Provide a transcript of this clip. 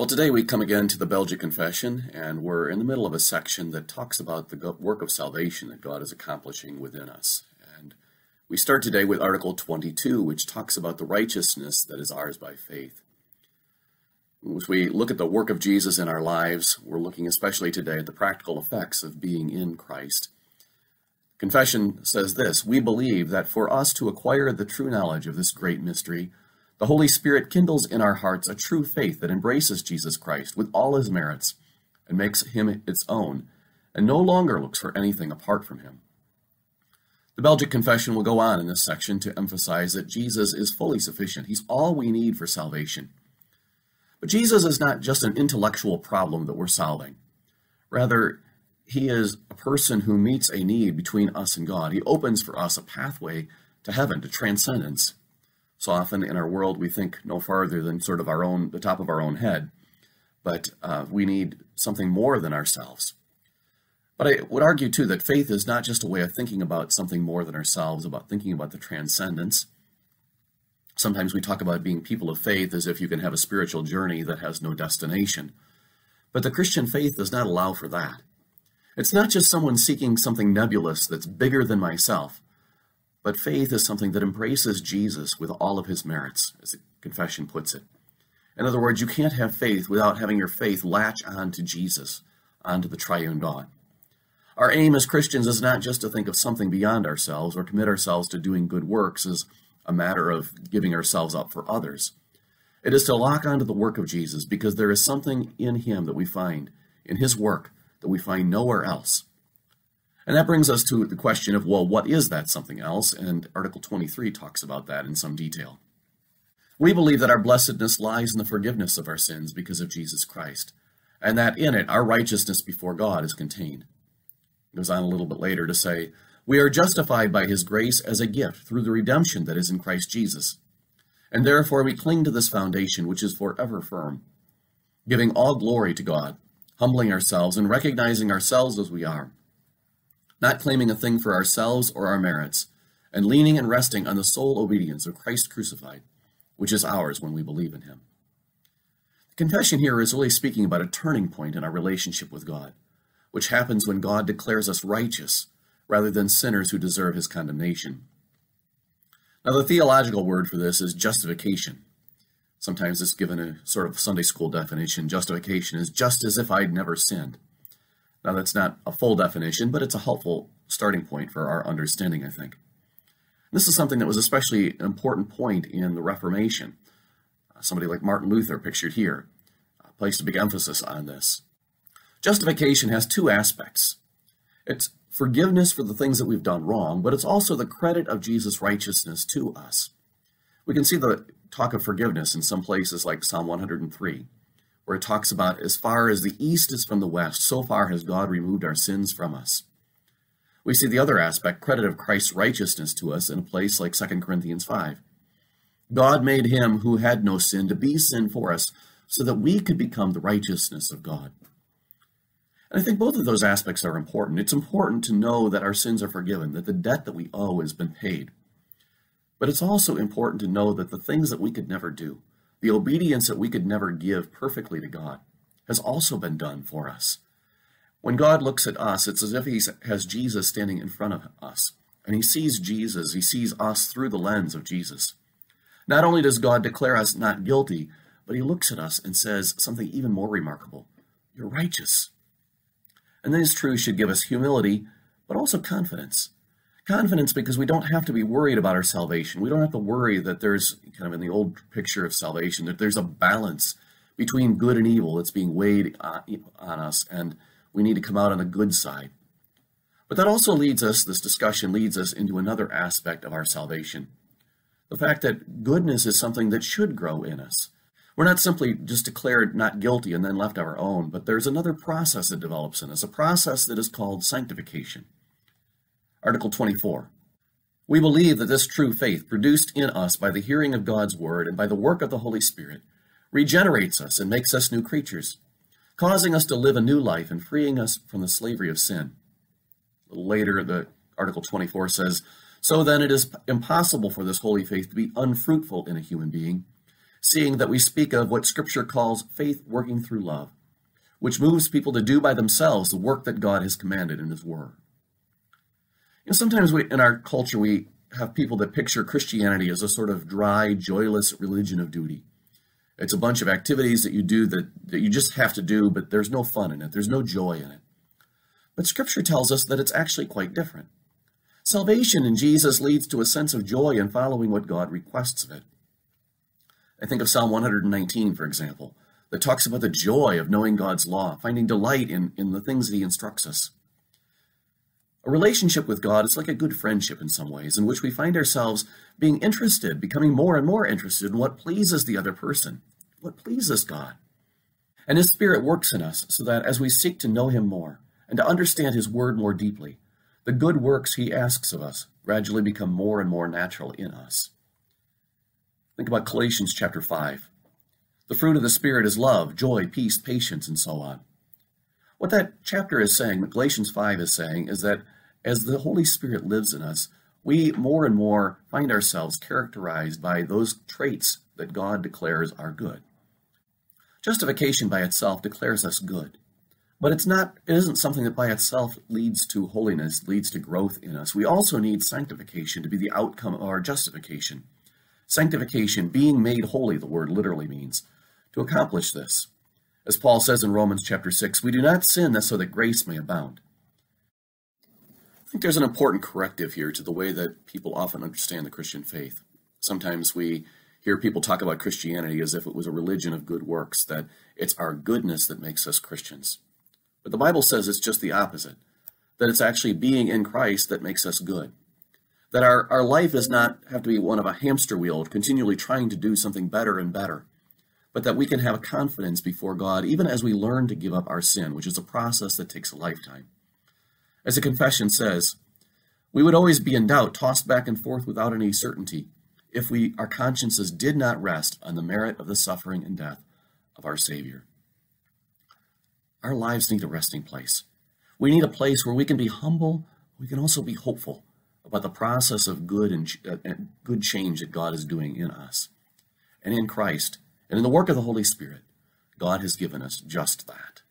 Well, today we come again to the Belgic Confession, and we're in the middle of a section that talks about the work of salvation that God is accomplishing within us. And we start today with Article 22, which talks about the righteousness that is ours by faith. As we look at the work of Jesus in our lives, we're looking especially today at the practical effects of being in Christ. Confession says this We believe that for us to acquire the true knowledge of this great mystery, the Holy Spirit kindles in our hearts a true faith that embraces Jesus Christ with all his merits and makes him its own, and no longer looks for anything apart from him. The Belgic Confession will go on in this section to emphasize that Jesus is fully sufficient. He's all we need for salvation. But Jesus is not just an intellectual problem that we're solving. Rather, he is a person who meets a need between us and God. He opens for us a pathway to heaven, to transcendence. So often in our world, we think no farther than sort of our own, the top of our own head. But uh, we need something more than ourselves. But I would argue, too, that faith is not just a way of thinking about something more than ourselves, about thinking about the transcendence. Sometimes we talk about being people of faith as if you can have a spiritual journey that has no destination. But the Christian faith does not allow for that. It's not just someone seeking something nebulous that's bigger than myself, but faith is something that embraces Jesus with all of his merits, as the confession puts it. In other words, you can't have faith without having your faith latch on to Jesus, onto the triune God. Our aim as Christians is not just to think of something beyond ourselves or commit ourselves to doing good works as a matter of giving ourselves up for others. It is to lock onto the work of Jesus because there is something in him that we find, in his work, that we find nowhere else. And that brings us to the question of, well, what is that something else? And Article 23 talks about that in some detail. We believe that our blessedness lies in the forgiveness of our sins because of Jesus Christ, and that in it our righteousness before God is contained. It goes on a little bit later to say, We are justified by his grace as a gift through the redemption that is in Christ Jesus. And therefore we cling to this foundation which is forever firm, giving all glory to God humbling ourselves and recognizing ourselves as we are, not claiming a thing for ourselves or our merits, and leaning and resting on the sole obedience of Christ crucified, which is ours when we believe in him. The confession here is really speaking about a turning point in our relationship with God, which happens when God declares us righteous rather than sinners who deserve his condemnation. Now, the theological word for this is justification. Sometimes it's given a sort of Sunday school definition. Justification is just as if I'd never sinned. Now, that's not a full definition, but it's a helpful starting point for our understanding, I think. This is something that was especially an important point in the Reformation. Somebody like Martin Luther, pictured here, placed a big emphasis on this. Justification has two aspects. It's forgiveness for the things that we've done wrong, but it's also the credit of Jesus' righteousness to us. We can see the talk of forgiveness in some places like Psalm 103, where it talks about as far as the east is from the west, so far has God removed our sins from us. We see the other aspect, credit of Christ's righteousness to us in a place like 2 Corinthians 5. God made him who had no sin to be sin for us so that we could become the righteousness of God. And I think both of those aspects are important. It's important to know that our sins are forgiven, that the debt that we owe has been paid. But it's also important to know that the things that we could never do, the obedience that we could never give perfectly to God, has also been done for us. When God looks at us, it's as if he has Jesus standing in front of us. And he sees Jesus, he sees us through the lens of Jesus. Not only does God declare us not guilty, but he looks at us and says something even more remarkable You're righteous. And this truth should give us humility, but also confidence. Confidence because we don't have to be worried about our salvation. We don't have to worry that there's kind of in the old picture of salvation, that there's a balance between good and evil that's being weighed uh, on, us, and we need to come out on the good side. But that also leads us, this discussion leads us into another aspect of our salvation. The fact that goodness is something that should grow in us. We're not simply just declared not guilty and then left our own, but there's another process that develops in us, a process that is called sanctification. Article 24. We believe that this true faith, produced in us by the hearing of God's word and by the work of the Holy Spirit, regenerates us and makes us new creatures, causing us to live a new life and freeing us from the slavery of sin. Later, the Article 24 says, So then it is impossible for this holy faith to be unfruitful in a human being, seeing that we speak of what Scripture calls faith working through love, which moves people to do by themselves the work that God has commanded in His Word. Know, sometimes we, in our culture, we have people that picture Christianity as a sort of dry, joyless religion of duty. It's a bunch of activities that you do that, that you just have to do, but there's no fun in it, there's no joy in it. But Scripture tells us that it's actually quite different. Salvation in Jesus leads to a sense of joy in following what God requests of it. I think of Psalm 119, for example, that talks about the joy of knowing God's law, finding delight in, in the things that He instructs us. A relationship with God is like a good friendship in some ways, in which we find ourselves being interested, becoming more and more interested in what pleases the other person, what pleases God. And His Spirit works in us so that as we seek to know Him more and to understand His Word more deeply, the good works He asks of us gradually become more and more natural in us. Think about Galatians chapter 5. The fruit of the Spirit is love, joy, peace, patience, and so on. What that chapter is saying, Galatians 5 is saying, is that as the Holy Spirit lives in us, we more and more find ourselves characterized by those traits that God declares are good. Justification by itself declares us good, but it's not it isn't something that by itself leads to holiness, leads to growth in us. We also need sanctification to be the outcome of our justification. Sanctification, being made holy, the word literally means, to accomplish this. As Paul says in Romans chapter 6, we do not sin that so that grace may abound. I think there's an important corrective here to the way that people often understand the Christian faith. Sometimes we hear people talk about Christianity as if it was a religion of good works, that it's our goodness that makes us Christians. But the Bible says it's just the opposite, that it's actually being in Christ that makes us good. That our, our life does not have to be one of a hamster wheel, continually trying to do something better and better but that we can have confidence before God even as we learn to give up our sin, which is a process that takes a lifetime. As the confession says, we would always be in doubt, tossed back and forth without any certainty, if we our consciences did not rest on the merit of the suffering and death of our Savior. Our lives need a resting place. We need a place where we can be humble, we can also be hopeful about the process of good and, uh, and good change that God is doing in us. And in Christ, and in the work of the Holy Spirit, God has given us just that.